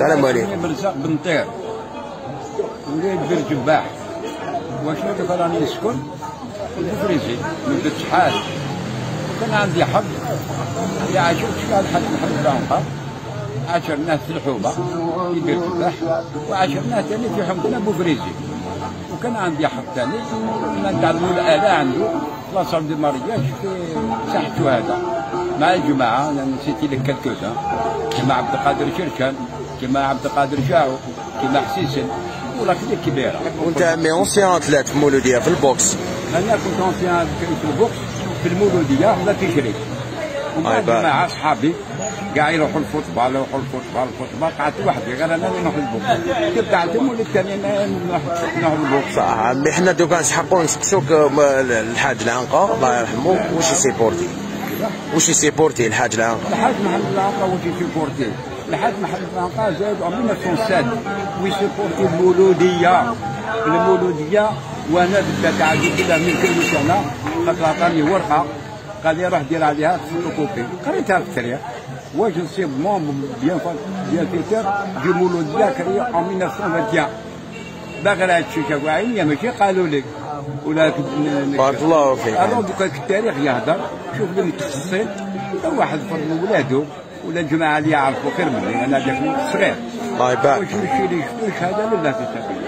السلام عليكم. برزاق بن طير. وليد بن جباح. وشنو كيف راني نسكن في الفريزي مدة شحال وكان عندي حق اللي عاشرت شحال حد محل العنقة عاشرناه في الحومة في بير جباح وعاشرناه ثاني في حمدنا بوفريزي وكان عندي حق ثاني من تعلموا الآلة عنده بلاصة دي مارياج في ساحة هذا. مع الجماعة. أنا نسيت لك quelques-uns كما عبد القادر شركان كما عبد القادر شاعو كما حسيسن ولا كده كبيرة. وانت عمي ancien athlète في مولودية في ال boxe. أنا كنت ancien في ال boxe في المولودية ولا تجري ومع أي بقى. الجماعه أصحابي كاع يروحوا ال football يروحوا ال football ال football قعدت وحدي غير أنا اللي نروح ال boxe كنت عندهم ولد ثاني نروح نروح ال boxe صح عمي حنا دوكا نسقسوا نسقسوك الحاج العنقه الله يرحمه. واش ي supporter؟ واش يسيبورتي الحاج العنقه محل العنقه وجي في بورتي لحد محل العنقه زاد en 1907 ويسيبورتي المولوديه المولوديه وأنا بدات عندي كذا من كل سنه خاطر عطاني ورقه قال لي روح دير عليها فوتوكوبي قريتها في التريا واش نصيب مون بيان بيان فيتر دي مولوديه كريه en 1921 باغي راه هادشي شافوا عينيا ماشي قالوا لي ولا بارك الله فيك. ألو دوكا التاريخ يهضر شوف المتخصصين كل واحد فرض ولادو ولا الجماعة اللي يعرفوا خير مني أنا ذاك صغير. الله يبارك واش هذا لله في سبيل